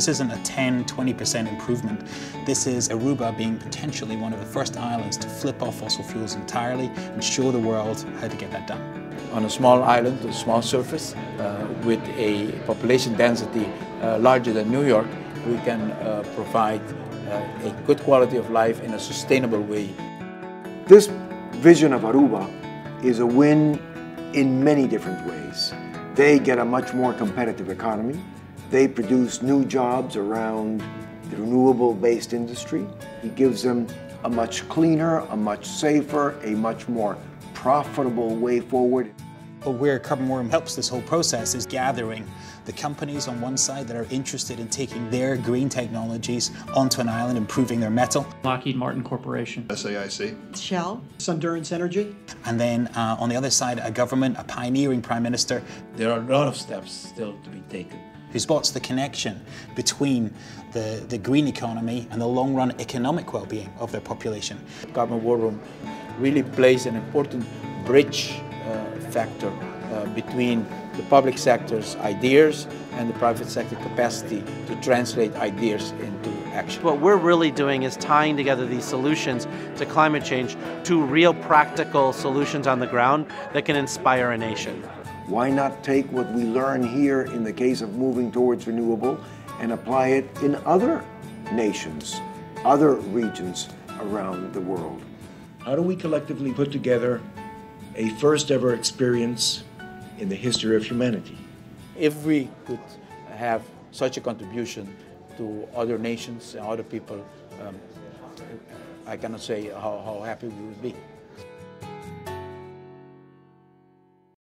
This isn't a 10, 20% improvement. This is Aruba being potentially one of the first islands to flip off fossil fuels entirely and show the world how to get that done. On a small island, a small surface, uh, with a population density uh, larger than New York, we can uh, provide uh, a good quality of life in a sustainable way. This vision of Aruba is a win in many different ways. They get a much more competitive economy. They produce new jobs around the renewable-based industry. It gives them a much cleaner, a much safer, a much more profitable way forward. But where Carbon War Room helps this whole process is gathering the companies on one side that are interested in taking their green technologies onto an island, improving their mettle. Lockheed Martin Corporation. SAIC. Shell. Sundurance Energy. And then uh, on the other side, a government, a pioneering prime minister. There are a lot of steps still to be taken. Who spots the connection between the, the green economy and the long run economic well being of their population. Carbon War Room really plays an important bridge uh, factor uh, between the public sector's ideas and the private sector capacity to translate ideas into action. What we're really doing is tying together these solutions to climate change to real practical solutions on the ground that can inspire a nation. Why not take what we learn here in the case of moving towards renewable and apply it in other nations, other regions around the world? How do we collectively put together a first ever experience in the history of humanity? If we could have such a contribution to other nations and other people, um, I cannot say how, how happy we would be.